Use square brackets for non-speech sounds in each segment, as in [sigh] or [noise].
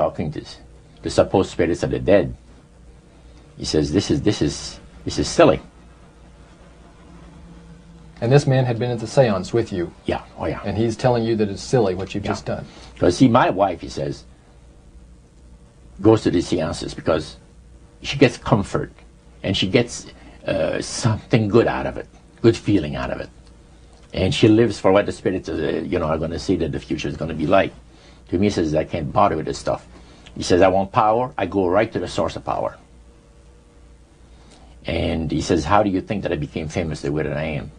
talking to the supposed spirits of the dead. He says, "This is this is this is silly." And this man had been at the seance with you. Yeah, oh yeah. And he's telling you that it's silly what you've Yeah. just done. Because see, my wife, he says, goes to these seances because she gets comfort and she gets uh, something good out of it, good feeling out of it, and she lives for what the spirits, uh, you know, are going to see that the future is going to be like. To me, he says, I can't bother with this stuff. He says, I want power. I go right to the source of power. And he says, How do you think that I became famous the way that I am?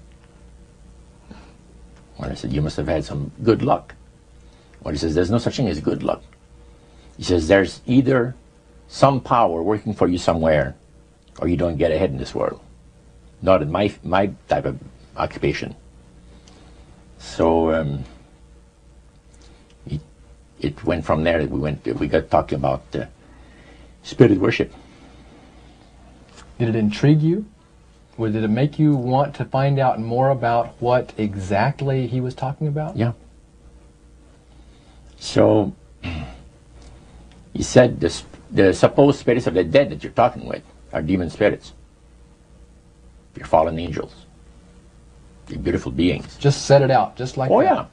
Well, I said, You must have had some good luck. Well, he says, There's no such thing as good luck. He says, There's either some power working for you somewhere, or you don't get ahead in this world. Not in my, my type of occupation. So um, it went from there. We went. We got talking about uh, spirit worship. Did it intrigue you? Or did it make you want to find out more about what exactly he was talking about? Yeah. So he said the, the supposed spirits of the dead that you're talking with are demon spirits. They're fallen angels. They're beautiful beings. Just set it out, just like Oh that. yeah.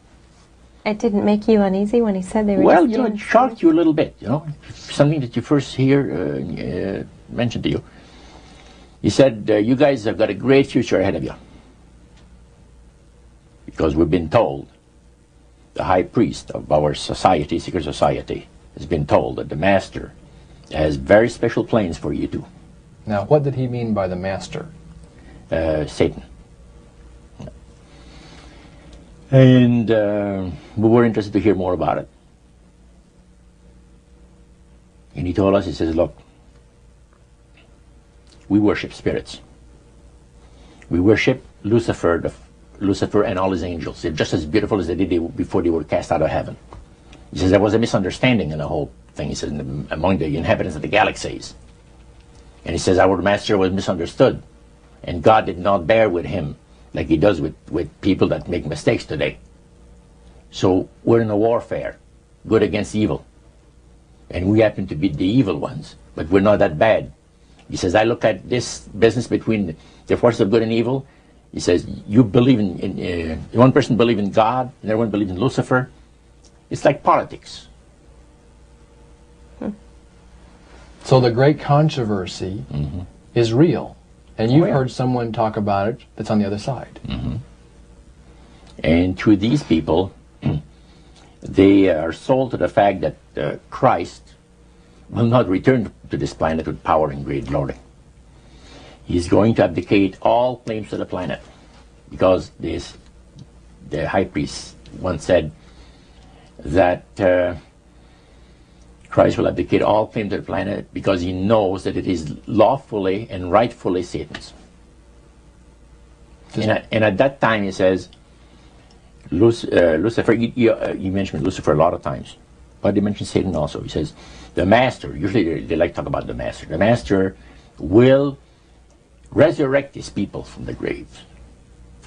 It didn't make you uneasy when he said they were Well, just you know, it demon shocked you a little bit. You know, something that you first hear uh, uh, mentioned to you. He said, uh, "You guys have got a great future ahead of you because we've been told." The high priest of our society, secret society, has been told that the master has very special plans for you too. Now, what did he mean by the master? uh, Satan. And uh, we were interested to hear more about it. And he told us, he says, look, we worship spirits. We worship Lucifer, the, Lucifer and all his angels. They're just as beautiful as they did before they were cast out of heaven. He says there was a misunderstanding in the whole thing. He says among the inhabitants of the galaxies. And he says our master was misunderstood. And God did not bear with him like he does with, with people that make mistakes today. So we're in a warfare, good against evil. And we happen to be the evil ones, but we're not that bad. He says, I look at this business between the forces of good and evil. He says, you believe in, in uh, one person believe in God, and everyone believes in Lucifer. It's like politics. So the great controversy is real. And you've Mm-hmm. Oh, yeah. heard someone talk about it that's on the other side. And to these people, [clears throat] they are sold to the fact that uh, Christ will not return to this planet with power and great glory. He's going to abdicate all claims to the planet because this, the high priest once said that uh, Christ will abdicate all claim to the planet because he knows that it is lawfully and rightfully Satan's. And at, and at that time, he says, uh, Lucifer, you, you, uh, you mentioned Lucifer a lot of times, but he mentions Satan also. He says, the master, usually they, they like to talk about the master, the master will resurrect his people from the graves.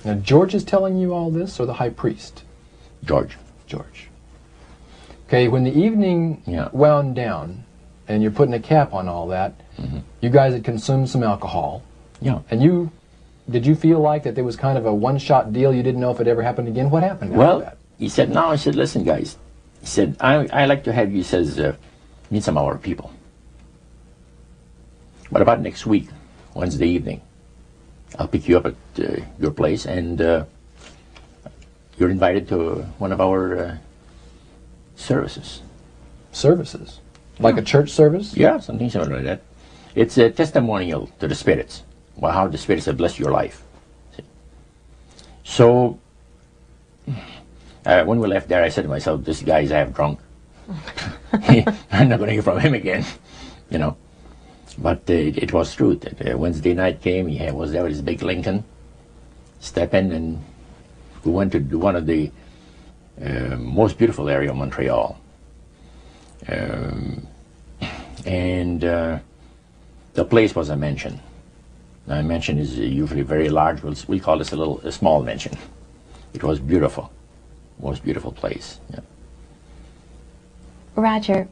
Now, George is telling you all this, or the high priest? George. George. Okay, when the evening Yeah. wound down and you're putting a cap on all that, Mm-hmm. you guys had consumed some alcohol, Yeah. and you did you feel like that there was kind of a one-shot deal? You didn't know if it ever happened again. What happened Well, that? he said, no, I said, listen, guys. He said, I, I like to have you, he says, uh, meet some of our people. What about next week, Wednesday evening? I'll pick you up at uh, your place, and uh, you're invited to one of our uh, services. Services, like a church service. Yeah, something similar to that. It's a testimonial to the spirits, well, how the spirits have blessed your life. See? So, uh, when we left there, I said to myself, "This guy's half drunk. [laughs] [laughs] I'm not going to hear from him again," you know. But uh, it, it was true. That, uh, Wednesday night came. He was there with his big Lincoln. Step in, and we went to one of the most beautiful area of Montreal. Um, and uh, the place was a mansion. Now, a mansion is usually very large. We'll, we call this a little a small mansion. It was beautiful, most beautiful place. Yeah. Roger,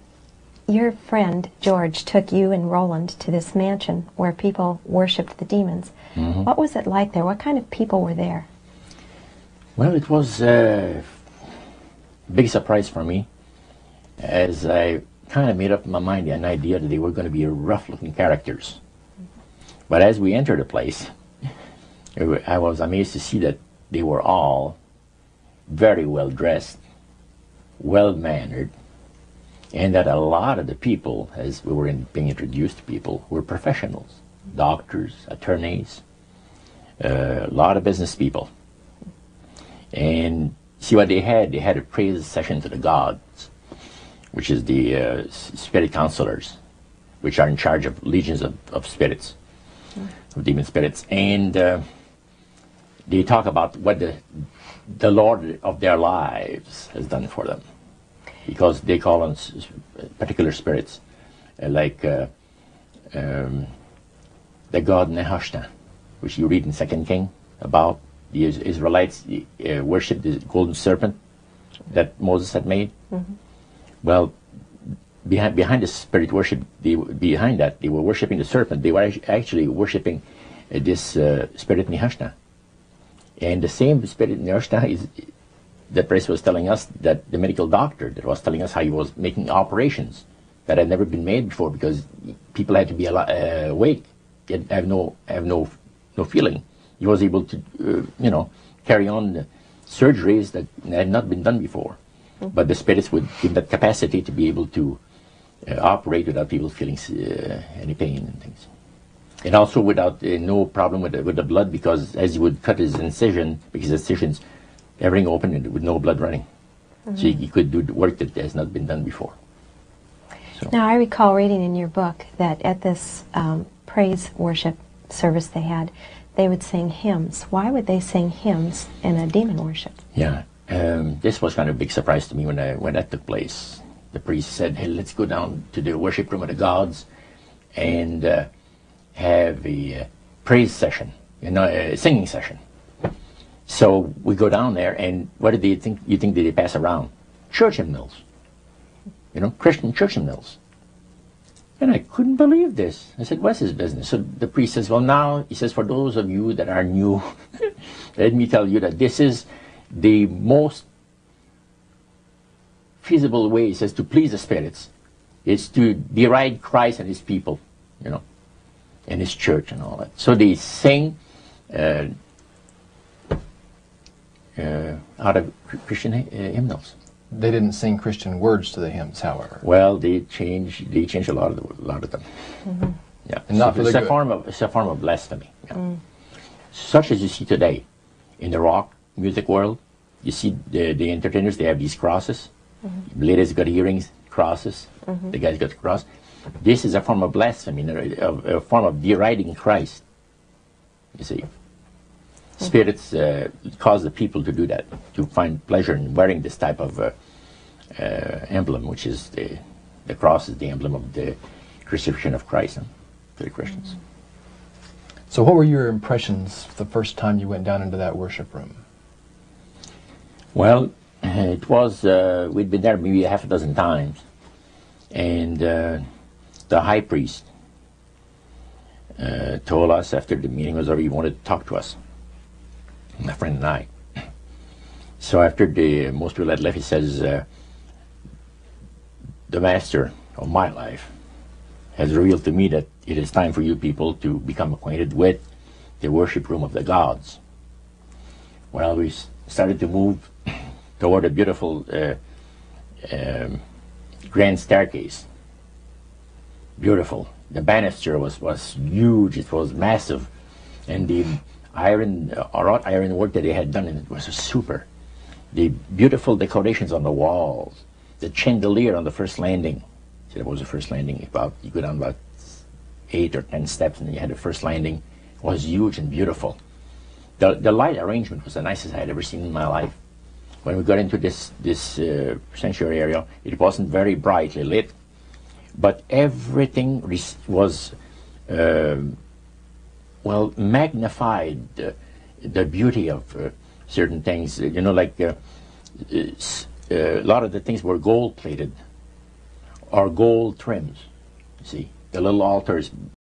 your friend George took you and Roland to this mansion where people worshipped the demons. Mm-hmm. What was it like there? What kind of people were there? Well, it was a big surprise for me as I kind of made up my mind an idea that they were going to be rough looking characters. But as we entered the place, I was amazed to see that they were all very well dressed, well mannered, and that a lot of the people, as we were in, being introduced to people, were professionals doctors, attorneys, uh, a lot of business people. And see what they had? They had a praise session to the gods, which is the uh, spirit counselors, which are in charge of legions of, of spirits, of demon spirits. And uh, they talk about what the, the Lord of their lives has done for them. Because they call on particular spirits, uh, like uh, um, the god Nehushtan, which you read in Second King about the Israelites uh, worshipped the golden serpent that Moses had made. Well, behind behind the spirit worship, they, behind that they were worshiping the serpent. They were actually worshiping uh, this uh, spirit Nehushtan, and the same spirit Nehushtan is that priest was telling us that the medical doctor that was telling us how he was making operations that had never been made before because people had to be al- uh, awake, yet have no have no no feeling. He was able to, uh, you know, carry on the surgeries that had not been done before. But the spirits would give that capacity to be able to uh, operate without people feeling uh, any pain and things. And also without uh, no problem with the, with the blood because as he would cut his incision, because incisions, everything open and with no blood running. So he, he could do the work that has not been done before. So, Now, I recall reading in your book that at this um, praise worship service they had, they would sing hymns. Why would they sing hymns in a demon worship? yeah, um, this was kind of a big surprise to me when, I, when that took place. The priest said, hey, let's go down to the worship room of the gods and uh, have a uh, praise session, you know, a singing session. So we go down there, and what did they think? You think that they pass around? Church hymnals, you know, Christian church hymnals. And I couldn't believe this. I said, "What's his business?" So the priest says, "Well, now he says, for those of you that are new, [laughs] let me tell you that this is the most feasible way." He says to please the spirits. It's to deride Christ and His people, you know, and His church and all that. So they sing. Uh, uh, out of Christian uh, hymnals. They didn't sing Christian words to the hymns, however. Well, they change. They change a lot of the, a lot of them. Mm-hmm. Yeah, And not So for it's the a form of it's a form of blasphemy. yeah. Mm. Such as you see today in the rock music world. You see the, the entertainers. They have these crosses. Mm-hmm. Ladies got earrings, crosses. Mm-hmm. The guys got the cross. This is a form of blasphemy, a, a, a form of deriding Christ. You see. Spirits uh, cause the people to do that, to find pleasure in wearing this type of uh, uh, emblem, which is the, the cross is the emblem of the crucifixion of Christ huh, to the Christians. So, what were your impressions the first time you went down into that worship room? Well, it was, uh, we'd been there maybe half a dozen times, and uh, the high priest uh, told us after the meeting was over he wanted to talk to us, my friend and I. So after the most people had left, he says, uh, the master of my life has revealed to me that it is time for you people to become acquainted with the worship room of the gods. Well, we started to move [clears throat] toward a beautiful uh, um, grand staircase. Beautiful. The banister was, was huge. It was massive, and the iron uh, wrought iron work that they had done in it was super. The beautiful decorations on the walls, the chandelier on the first landing. See, that was the first landing. About you go down about eight or ten steps, and you had the first landing. It was huge and beautiful. The, the light arrangement was the nicest I had ever seen in my life. When we got into this this uh, sanctuary area, it wasn't very brightly lit, but everything was um well magnified. Uh, the beauty of uh, certain things, you know, like uh, uh, a lot of the things were gold plated, are gold trims. You see, the little altars